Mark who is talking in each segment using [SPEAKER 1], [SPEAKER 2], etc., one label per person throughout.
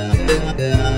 [SPEAKER 1] yeah, yeah.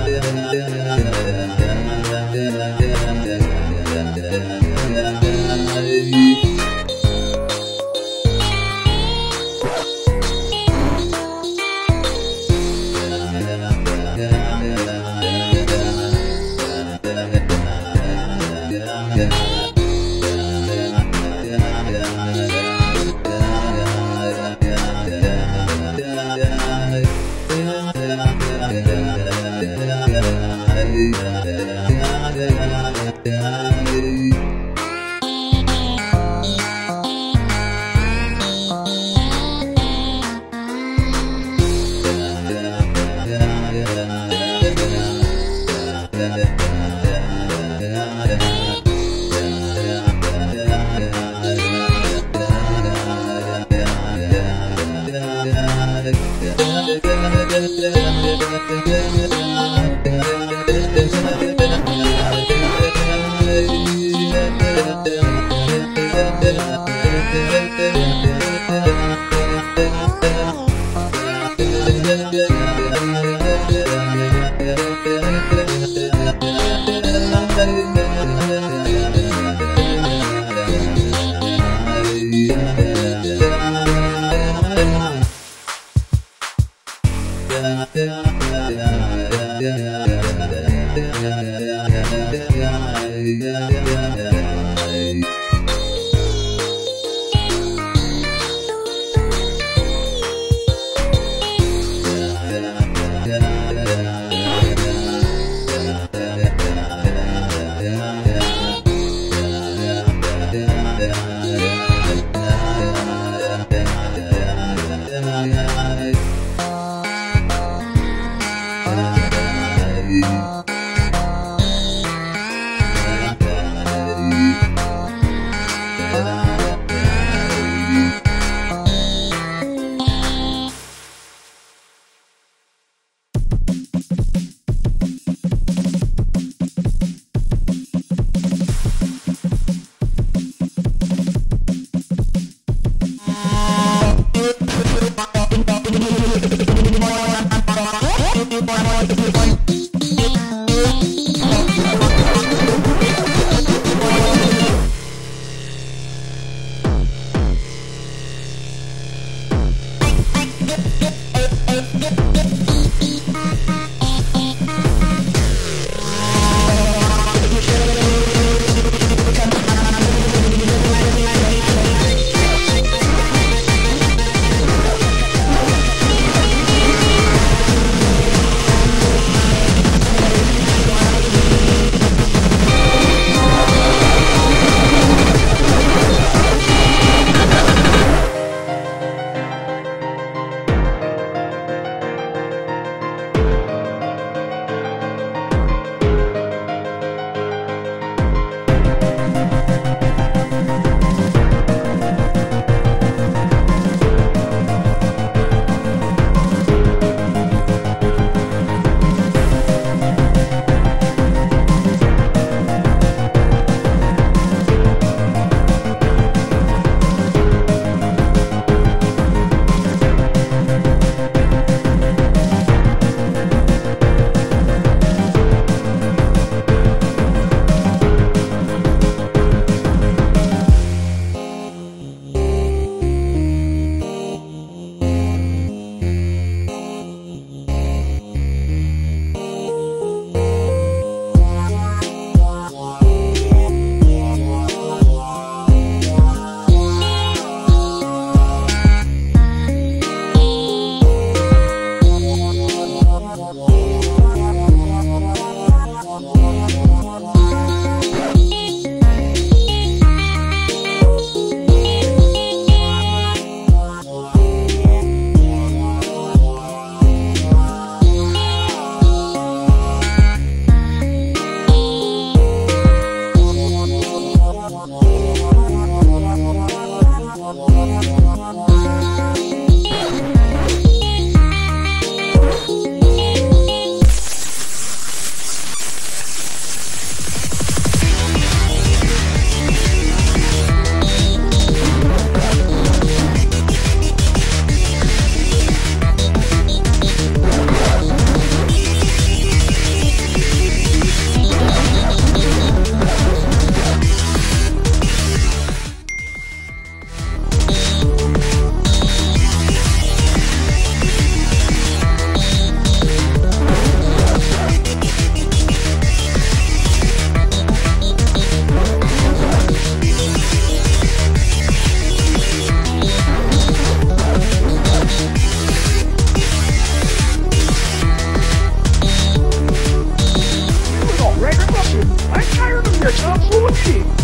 [SPEAKER 1] You're absolutely.